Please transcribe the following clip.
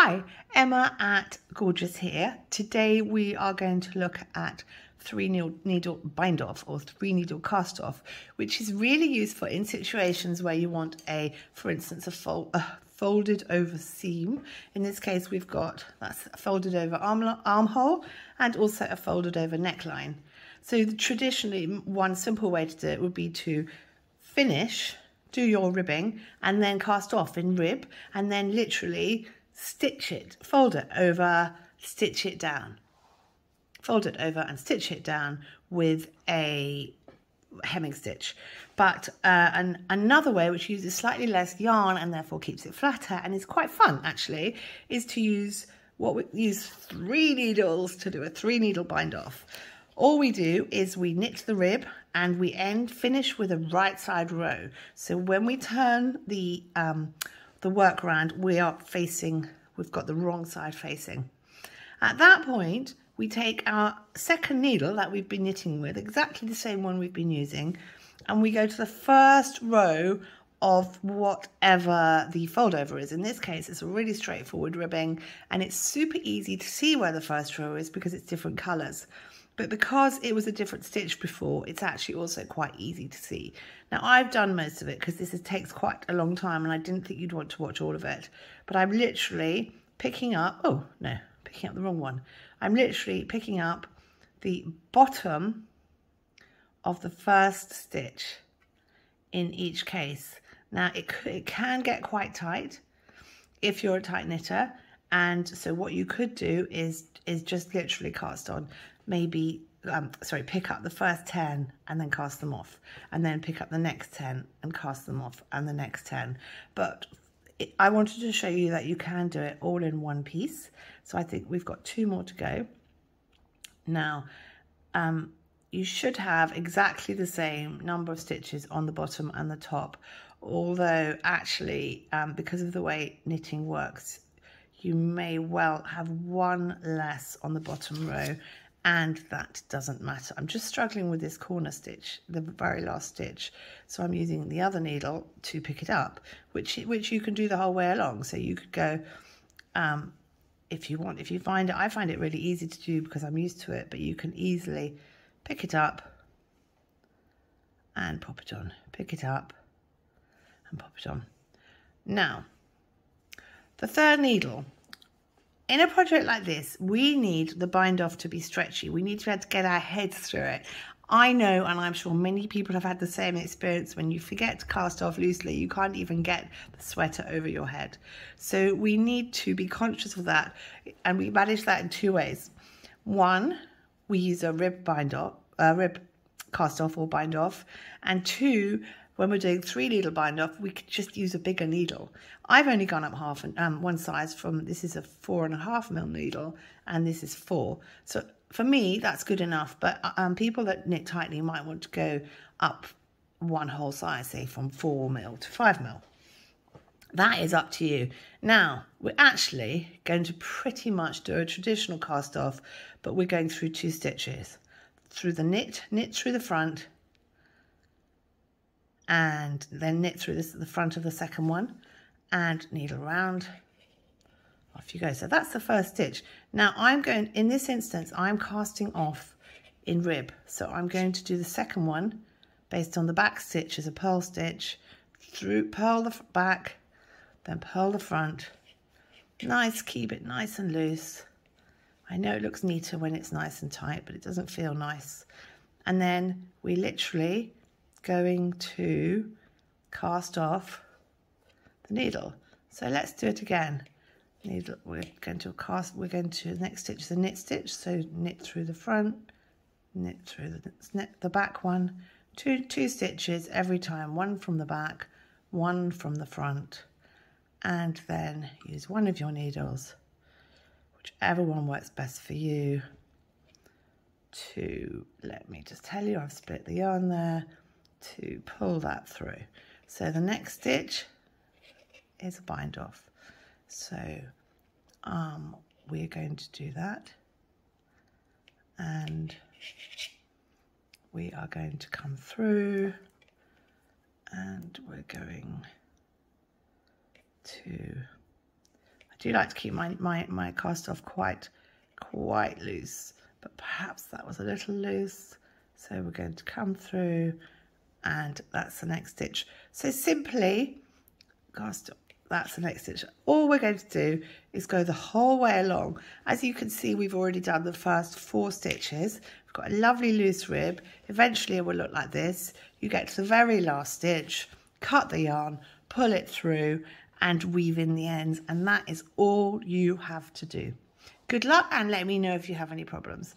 Hi, Emma at Gorgeous here. Today we are going to look at three needle bind off or three needle cast off, which is really useful in situations where you want a, for instance, a, a folded over seam. In this case, we've got that's folded over arm, armhole and also a folded over neckline. So traditionally, one simple way to do it would be to finish, do your ribbing, and then cast off in rib, and then literally stitch it, fold it over, stitch it down. Fold it over and stitch it down with a hemming stitch. But uh, an, another way, which uses slightly less yarn and therefore keeps it flatter and is quite fun actually, is to use what we use three needles to do a three needle bind off. All we do is we knit the rib and we end finish with a right side row. So when we turn the um, the work around, we are facing, we've got the wrong side facing. At that point, we take our second needle that we've been knitting with, exactly the same one we've been using, and we go to the first row of whatever the fold over is. In this case, it's a really straightforward ribbing and it's super easy to see where the first row is because it's different colours. But because it was a different stitch before, it's actually also quite easy to see. Now, I've done most of it because this is, takes quite a long time and I didn't think you'd want to watch all of it. But I'm literally picking up, oh, no, picking up the wrong one. I'm literally picking up the bottom of the first stitch in each case. Now, it, it can get quite tight if you're a tight knitter. And so what you could do is, is just literally cast on maybe um, sorry, pick up the first 10 and then cast them off, and then pick up the next 10 and cast them off, and the next 10. But it, I wanted to show you that you can do it all in one piece. So I think we've got two more to go. Now, um, you should have exactly the same number of stitches on the bottom and the top, although actually, um, because of the way knitting works, you may well have one less on the bottom row and that doesn't matter. I'm just struggling with this corner stitch, the very last stitch. So I'm using the other needle to pick it up, which, which you can do the whole way along. So you could go, um, if you want, if you find it, I find it really easy to do because I'm used to it, but you can easily pick it up and pop it on, pick it up and pop it on. Now, the third needle in a project like this, we need the bind off to be stretchy. We need to be able to get our heads through it. I know, and I'm sure many people have had the same experience when you forget to cast off loosely, you can't even get the sweater over your head. So we need to be conscious of that, and we manage that in two ways. One, we use a rib bind off, a rib cast off or bind off, and two, when we're doing three needle bind off, we could just use a bigger needle. I've only gone up half and um, one size from this is a four and a half mil needle and this is four. So for me, that's good enough. But uh, um, people that knit tightly might want to go up one whole size, say from four mil to five mil. That is up to you. Now, we're actually going to pretty much do a traditional cast off, but we're going through two stitches. Through the knit, knit through the front, and then knit through this at the front of the second one and needle around off you go. So that's the first stitch. Now i'm going in this instance i'm casting off in rib. So i'm going to do the second one based on the back stitch as a purl stitch through purl the back then purl the front. Nice keep it nice and loose. I know it looks neater when it's nice and tight but it doesn't feel nice. And then we literally going to cast off the needle. So let's do it again. Needle, we're going to cast, we're going to, the next stitch a knit stitch, so knit through the front, knit through the, knit the back one, two, two stitches every time, one from the back, one from the front, and then use one of your needles, whichever one works best for you, to, let me just tell you, I've split the yarn there, to pull that through. So the next stitch is a bind off. So um, we're going to do that and we are going to come through and we're going to, I do like to keep my, my, my cast off quite, quite loose, but perhaps that was a little loose. So we're going to come through and that's the next stitch. So simply cast that's the next stitch. All we're going to do is go the whole way along. As you can see, we've already done the first four stitches. We've got a lovely loose rib. Eventually it will look like this. You get to the very last stitch, cut the yarn, pull it through and weave in the ends. And that is all you have to do. Good luck and let me know if you have any problems.